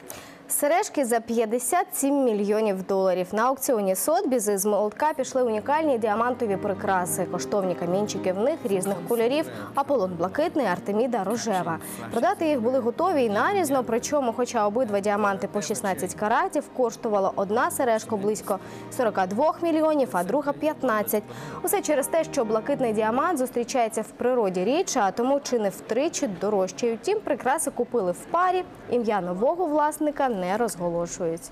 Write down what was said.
Thank you. Сережки за 57 мільйонів доларів. На аукціоні Сотбіз із молотка пішли унікальні діамантові прикраси. Коштовні камінчики в них різних кольорів. Аполлон блакитний, Артеміда рожева. Продати їх були готові і нарізно. Причому, хоча обидва діаманти по 16 каратів, коштувала одна сережка близько 42 мільйонів, а друга 15. Усе через те, що блакитний діамант зустрічається в природі рідше, а тому чи не втричі дорожче. Втім, прикраси купили в парі. Ім'я нового власника не розголошують.